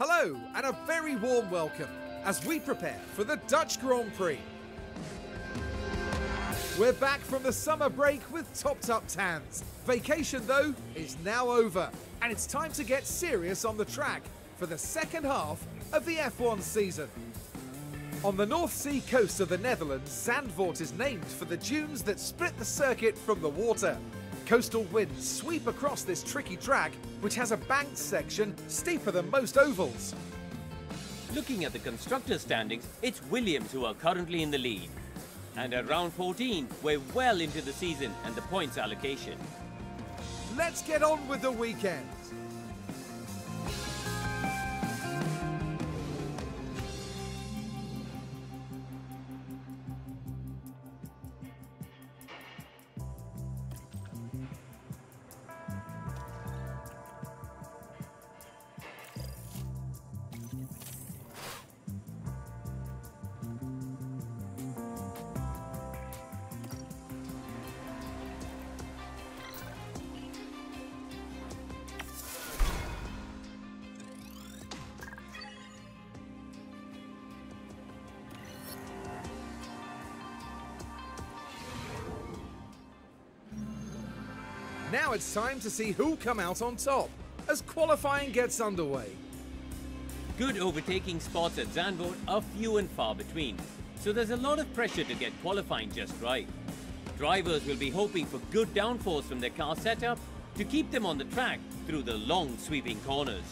Hello, and a very warm welcome as we prepare for the Dutch Grand Prix. We're back from the summer break with topped up tans. Vacation, though, is now over, and it's time to get serious on the track for the second half of the F1 season. On the North Sea coast of the Netherlands, Zandvoort is named for the dunes that split the circuit from the water. Coastal winds sweep across this tricky track, which has a banked section steeper than most ovals. Looking at the constructor standings, it's Williams who are currently in the lead. And at round 14, we're well into the season and the points allocation. Let's get on with the weekend. Now it's time to see who'll come out on top as qualifying gets underway. Good overtaking spots at Zandvoort are few and far between, so there's a lot of pressure to get qualifying just right. Drivers will be hoping for good downforce from their car setup to keep them on the track through the long sweeping corners.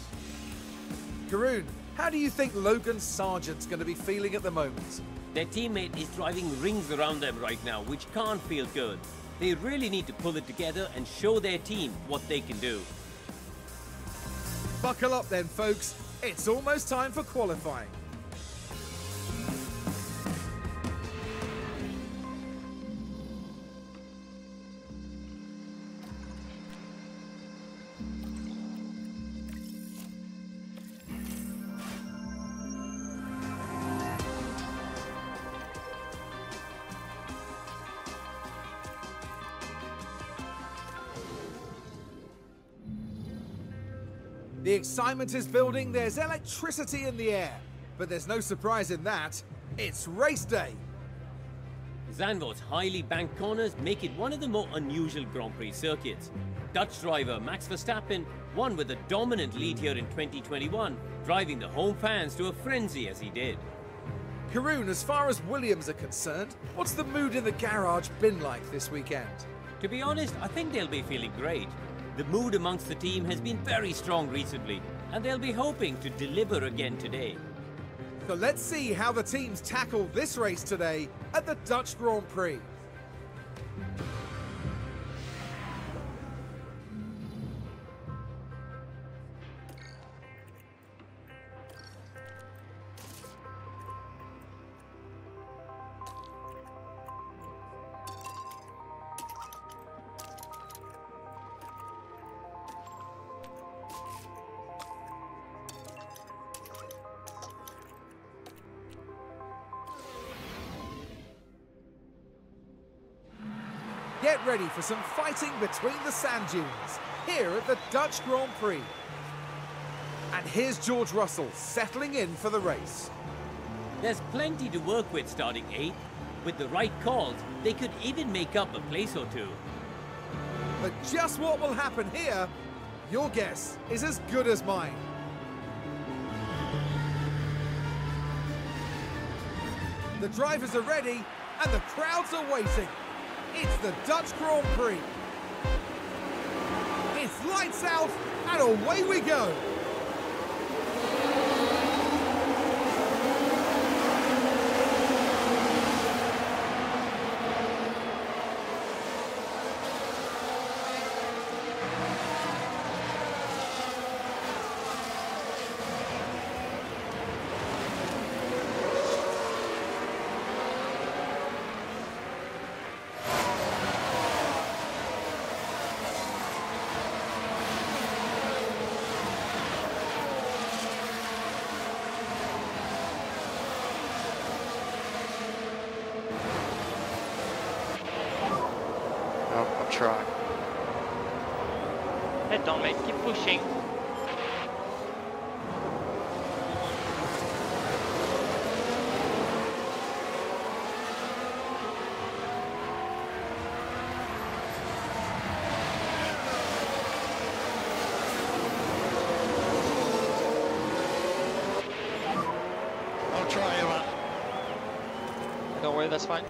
Karun, how do you think Logan Sargeant's going to be feeling at the moment? Their teammate is driving rings around them right now, which can't feel good. They really need to pull it together and show their team what they can do. Buckle up then, folks. It's almost time for qualifying. The excitement is building, there's electricity in the air. But there's no surprise in that. It's race day. Zandvoort's highly banked corners make it one of the more unusual Grand Prix circuits. Dutch driver Max Verstappen won with a dominant lead here in 2021, driving the home fans to a frenzy as he did. Karun, as far as Williams are concerned, what's the mood in the garage been like this weekend? To be honest, I think they'll be feeling great. The mood amongst the team has been very strong recently, and they'll be hoping to deliver again today. So let's see how the teams tackle this race today at the Dutch Grand Prix. Get ready for some fighting between the sand dunes here at the Dutch Grand Prix. And here's George Russell settling in for the race. There's plenty to work with starting 8th. With the right calls, they could even make up a place or two. But just what will happen here, your guess is as good as mine. The drivers are ready and the crowds are waiting. It's the Dutch Grand Prix. It's lights out and away we go. I'm trying. Head on, mate. Keep pushing. Eh? try, man. Don't worry, that's fine.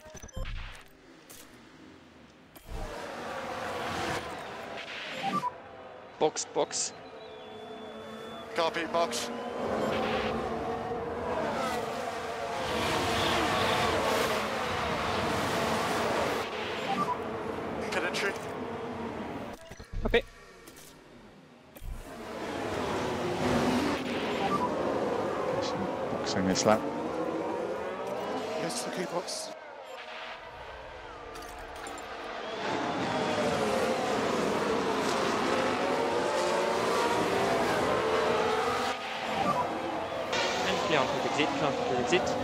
Box, box. Copy, box. Get entry. Okay. Boxing this lap. Yes, the key box. And clear on pit exit,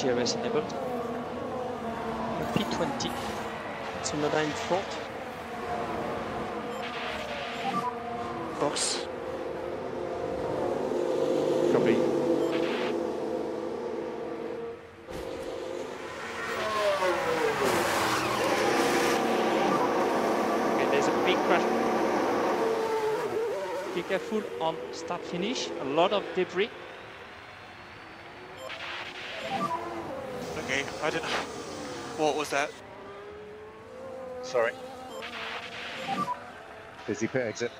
DRS enabled. P20. Tsunoda in front. Box. Copy. Okay, there's a big crash. Be careful on start finish. A lot of debris. I didn't. What was that? Sorry. Busy pit exit.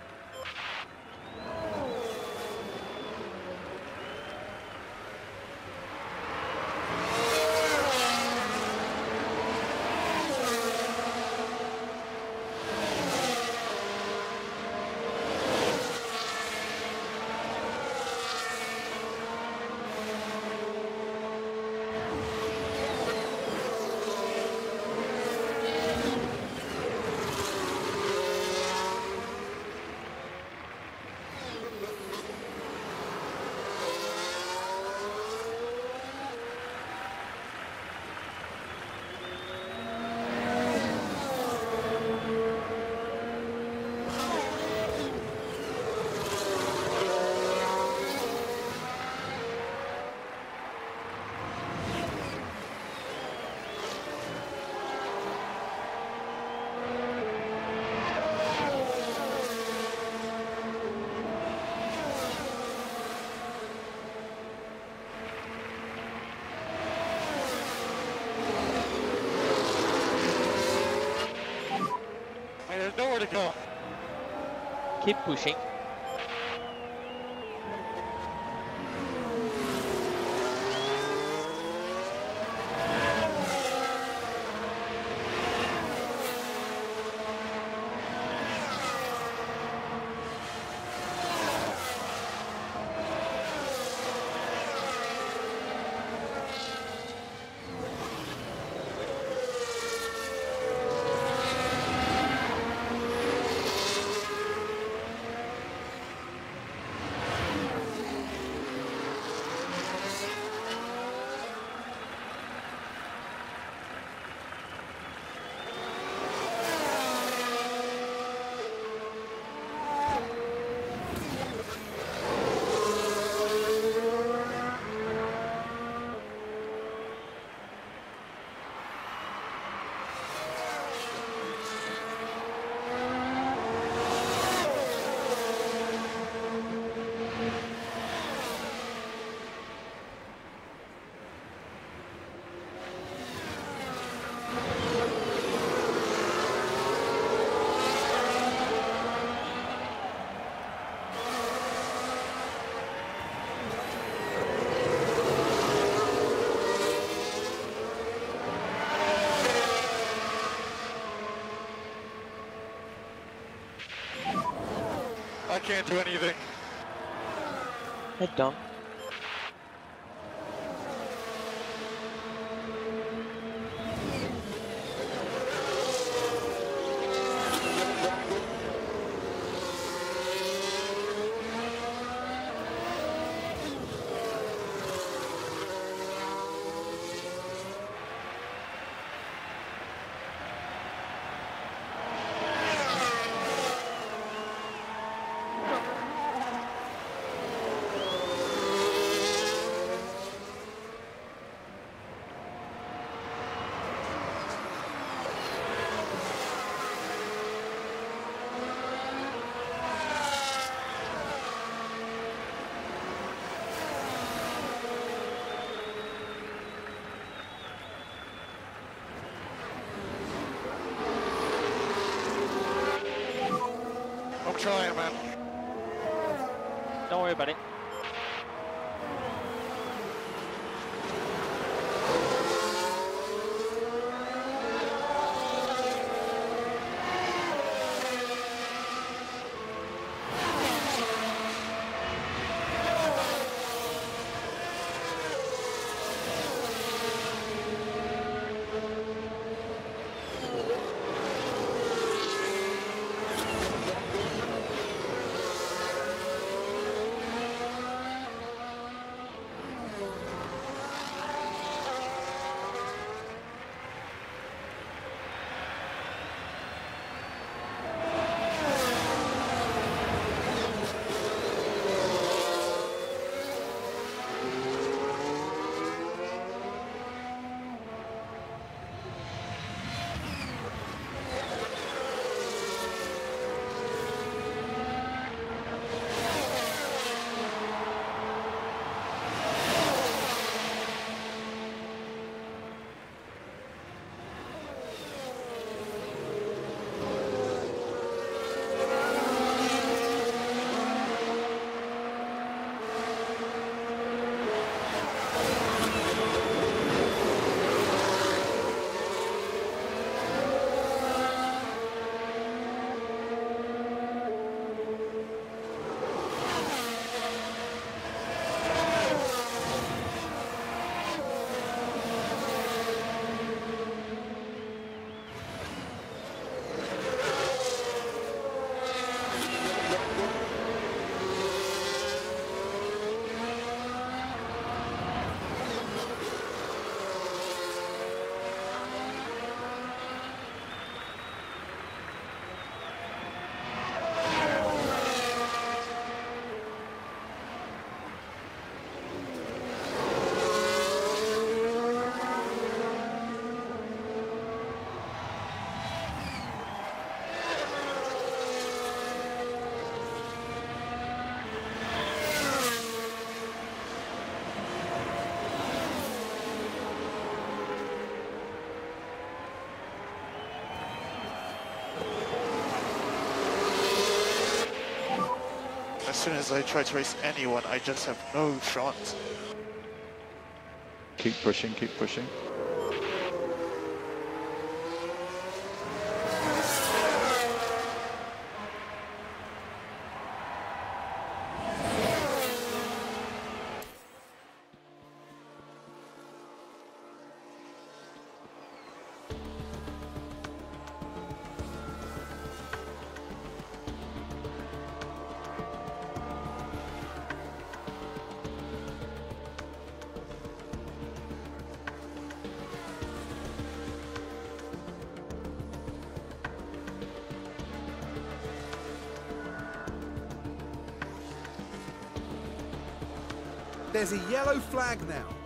Keep pushing. Can't do anything. Head down. Man. Don't worry about it. Soon as I try to race anyone, I just have no shot. Keep pushing, keep pushing. There's a yellow flag now.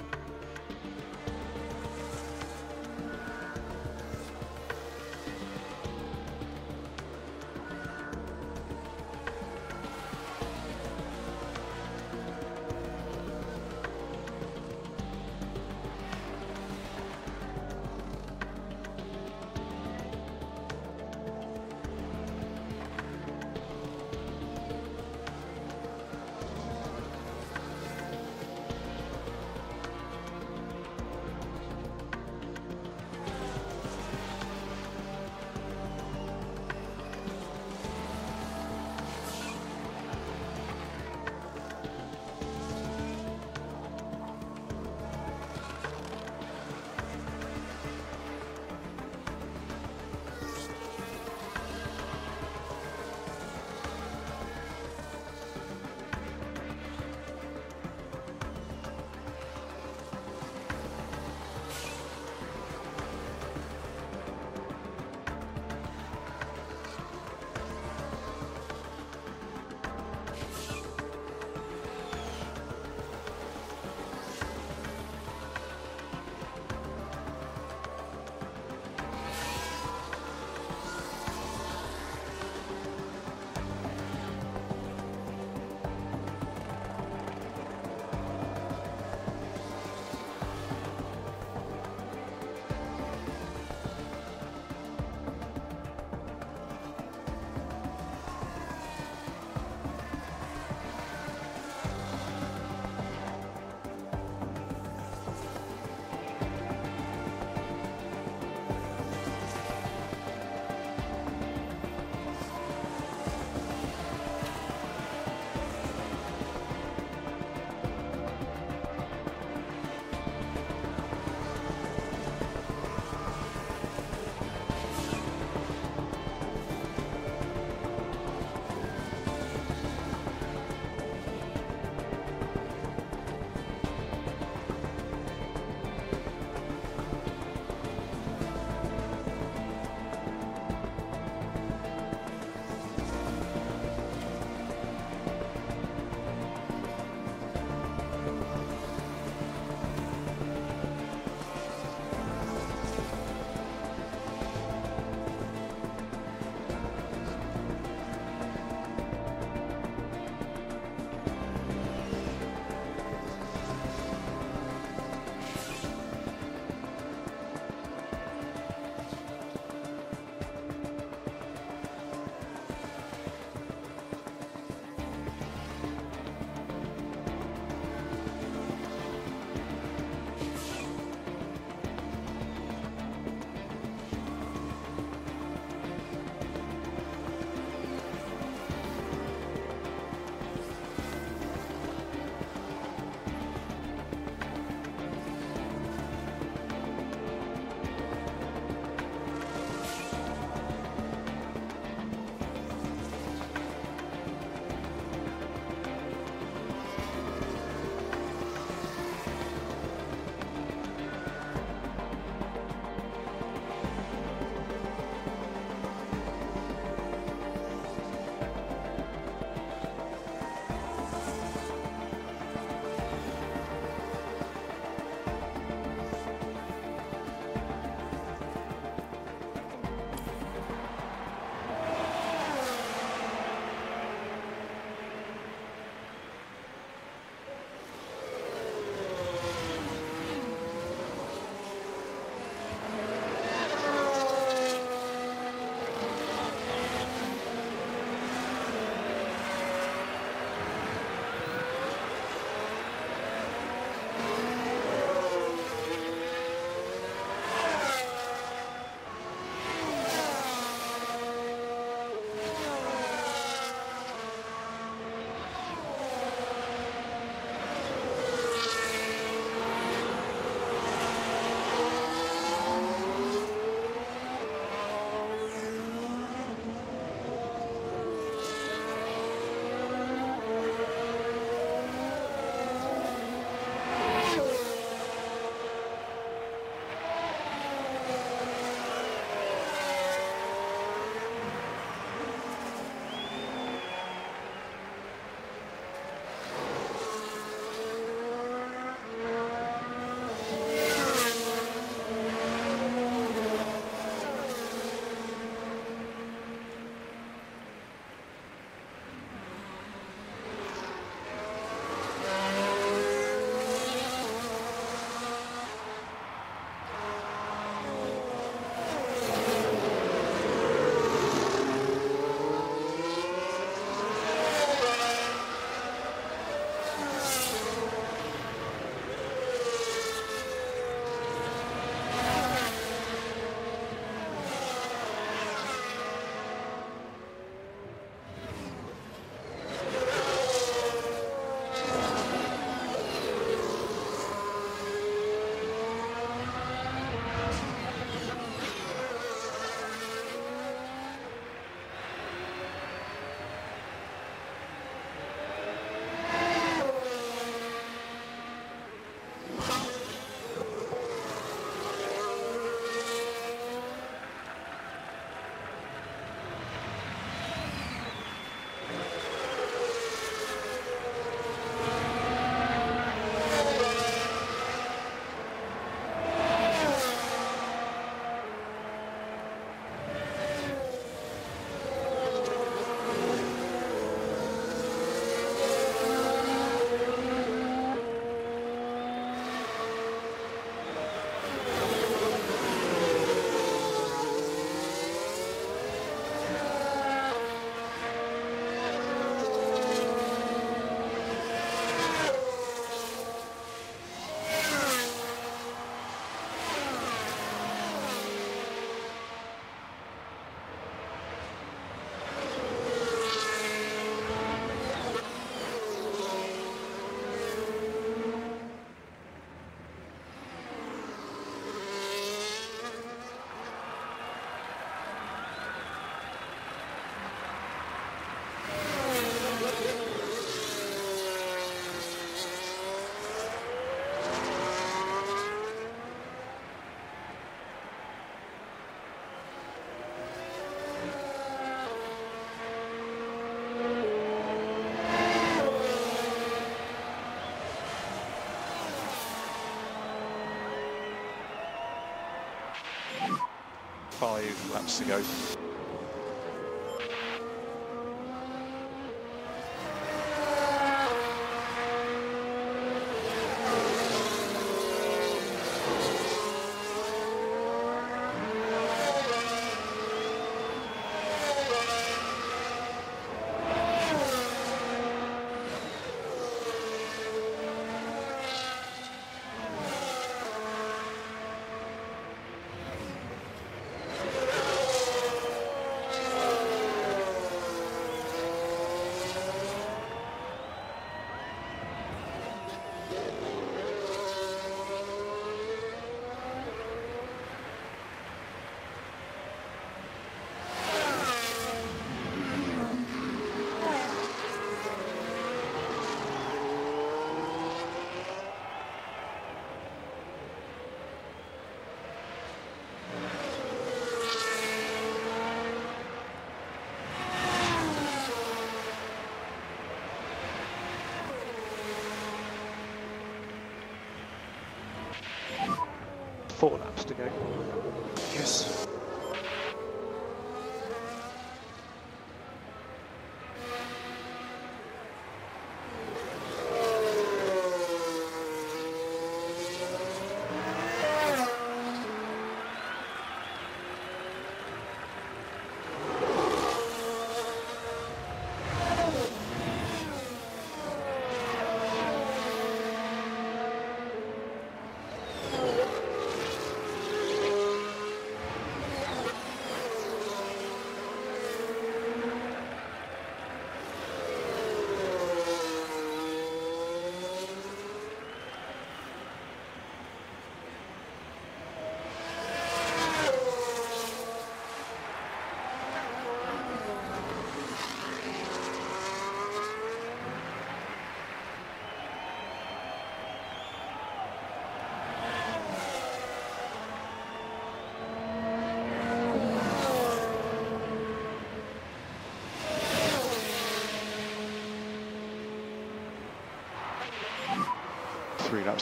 Five laps to go.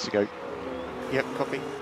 To go. Yep, copy.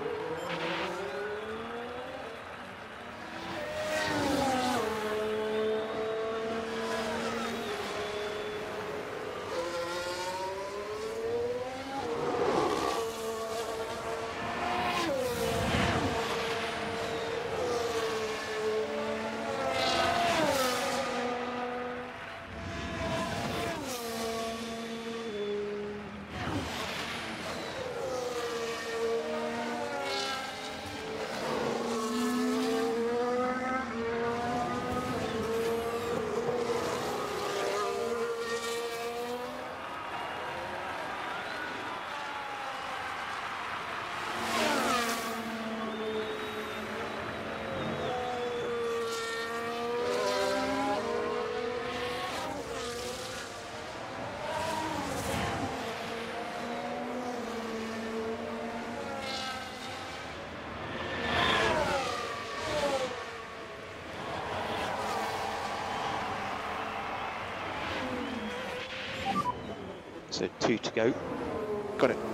So two to go. Got it.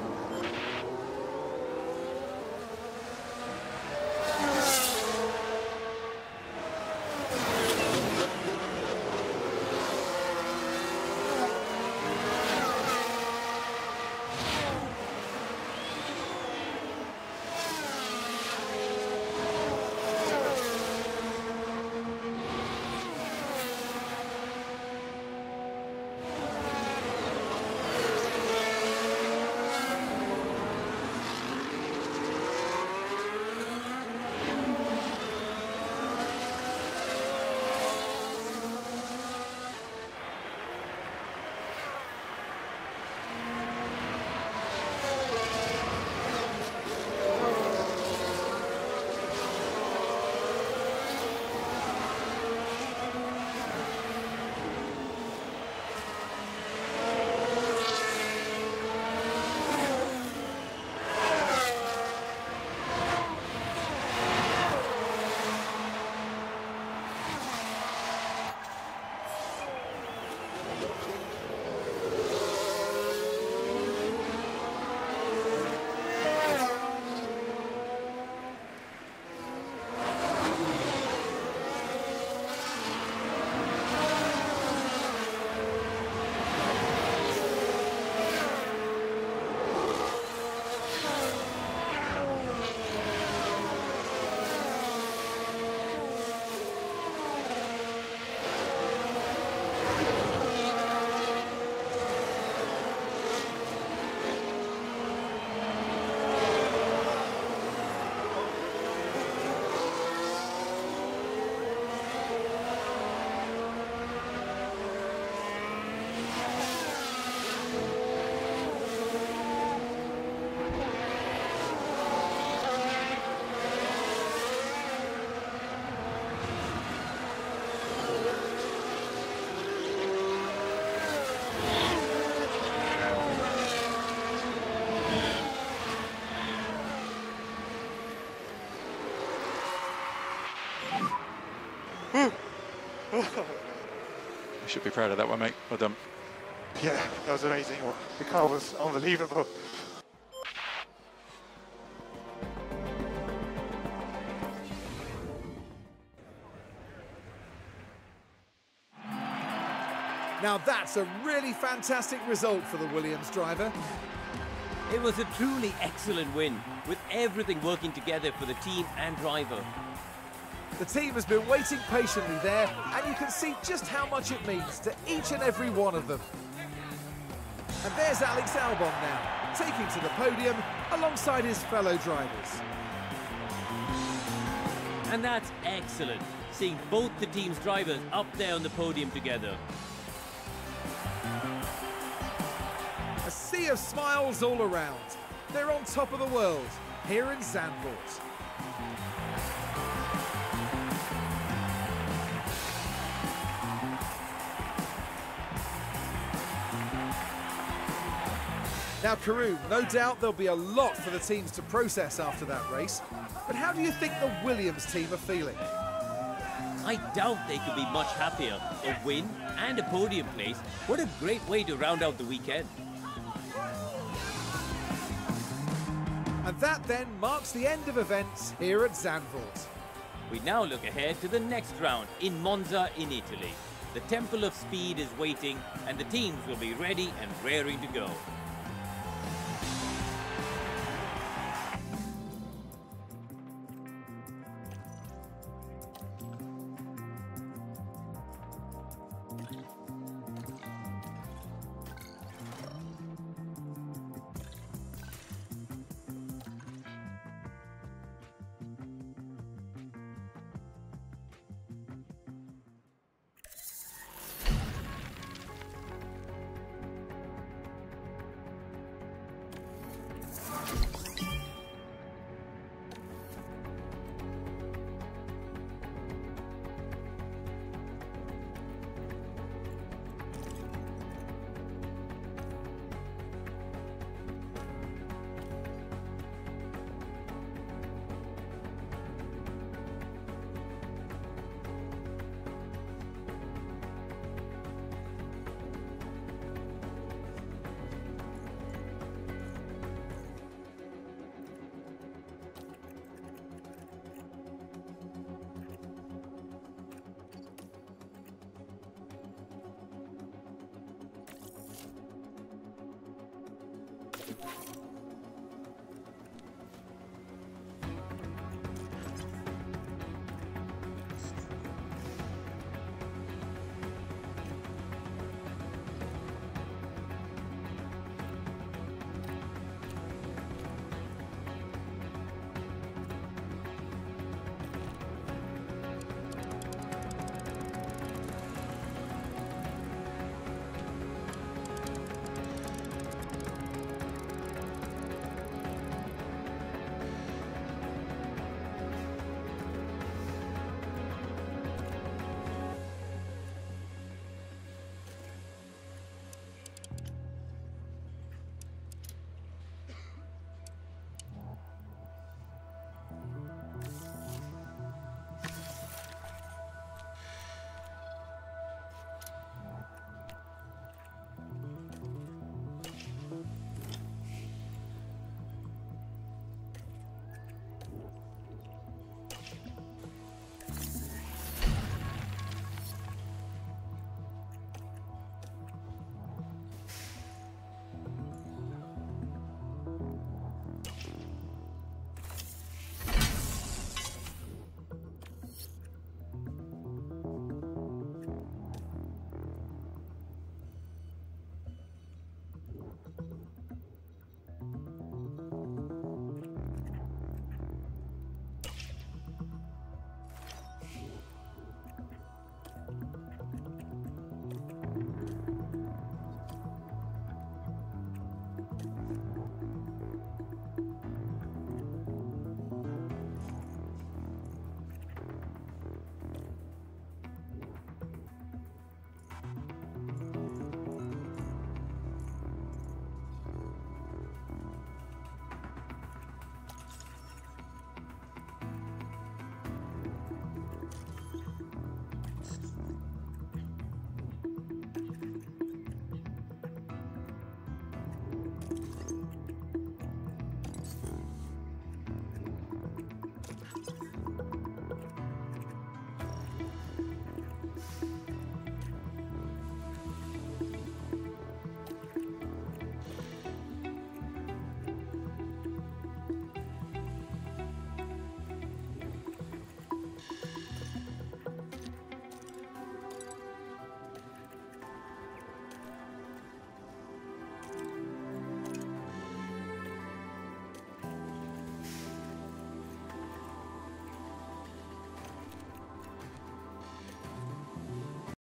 You should be proud of that one, mate. Well done. Yeah, that was amazing. The car was unbelievable. Now that's a really fantastic result for the Williams driver. It was a truly excellent win, with everything working together for the team and driver. The team has been waiting patiently there, and you can see just how much it means to each and every one of them. And there's Alex Albon now, taking to the podium alongside his fellow drivers. And that's excellent, seeing both the team's drivers up there on the podium together. A sea of smiles all around. They're on top of the world, here in Zandvoort. Now, Karun, no doubt there'll be a lot for the teams to process after that race. But how do you think the Williams team are feeling? I doubt they could be much happier. A win and a podium place. What a great way to round out the weekend. And that then marks the end of events here at Zandvoort. We now look ahead to the next round in Monza in Italy. The Temple of Speed is waiting and the teams will be ready and raring to go.